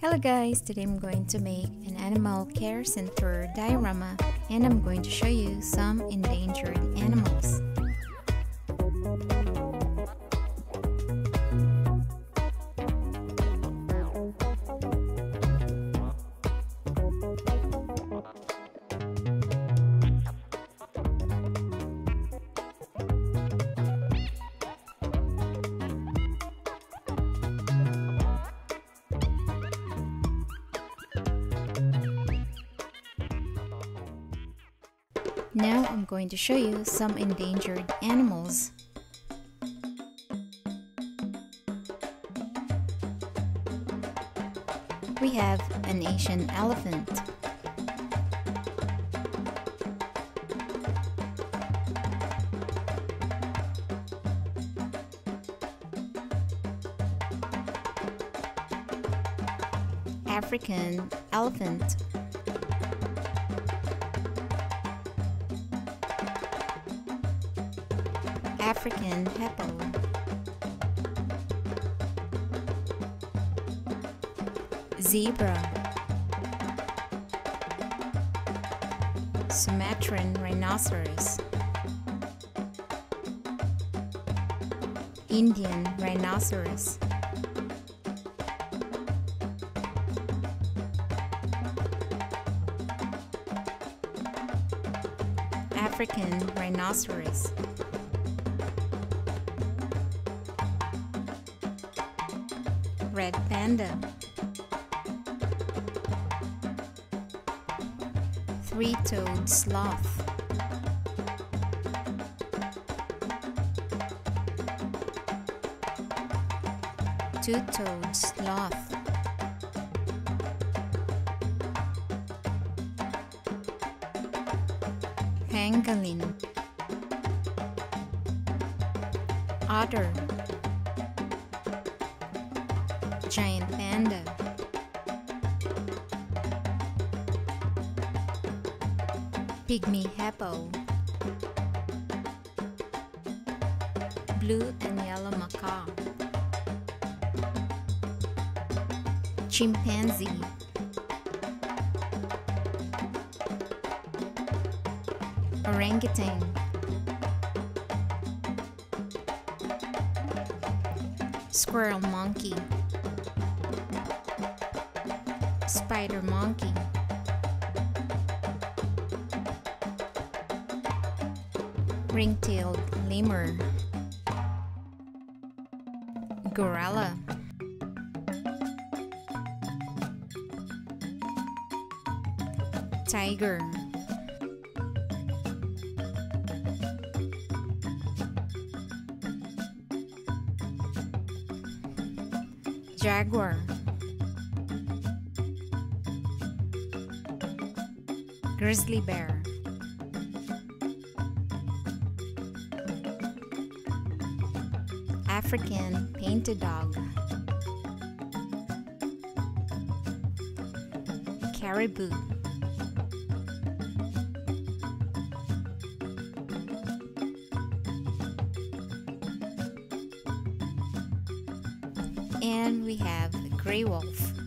Hello guys, today I'm going to make an animal care center diorama and I'm going to show you some endangered animals. Now I'm going to show you some endangered animals. We have an Asian elephant. African elephant. African hippo. Zebra. Sumatran rhinoceros. Indian rhinoceros. African rhinoceros. Red panda. Three-toed sloth. Two-toed sloth. Pangolin. Otter. Giant panda. Pygmy hippo. Blue and yellow macaw. Chimpanzee. Orangutan. Squirrel monkey. Spider monkey. Ring-tailed lemur. Gorilla. Tiger. Jaguar. Grizzly bear. African painted dog. Caribou. And we have the gray wolf.